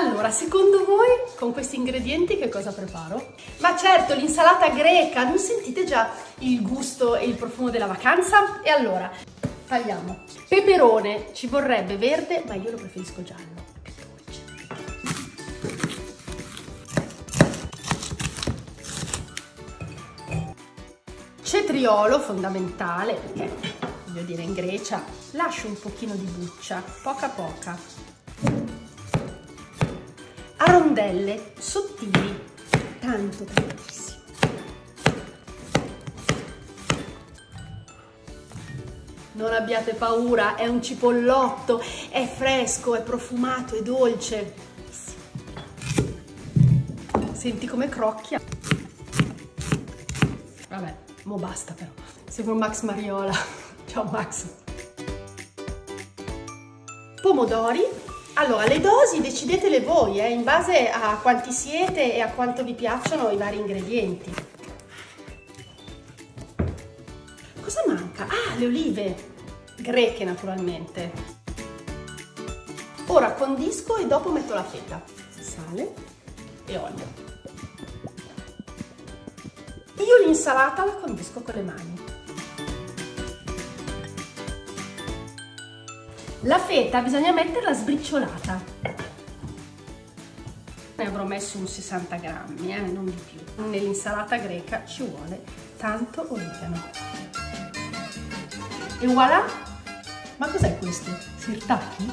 Allora, secondo voi con questi ingredienti che cosa preparo? Ma certo, l'insalata greca, non sentite già il gusto e il profumo della vacanza? E allora, tagliamo. Peperone, ci vorrebbe verde, ma io lo preferisco giallo. Cetriolo, fondamentale, perché voglio dire in Grecia, lascio un pochino di buccia, poca poca. Rondelle sottili, tanto tantissimo. Non abbiate paura, è un cipollotto, è fresco, è profumato, è dolce. Senti come crocchia. Vabbè, mo basta però. Sembra Max Mariola. Ciao Max. Pomodori. Allora, le dosi decidetele voi, eh, in base a quanti siete e a quanto vi piacciono i vari ingredienti. Cosa manca? Ah, le olive. Greche, naturalmente. Ora condisco e dopo metto la feta. Sale e olio. Io l'insalata la condisco con le mani. La feta bisogna metterla sbriciolata. Ne avrò messo un 60 grammi, eh, non di più. Nell'insalata greca ci vuole tanto origano. E voilà! Ma cos'è questo? Sirtaki?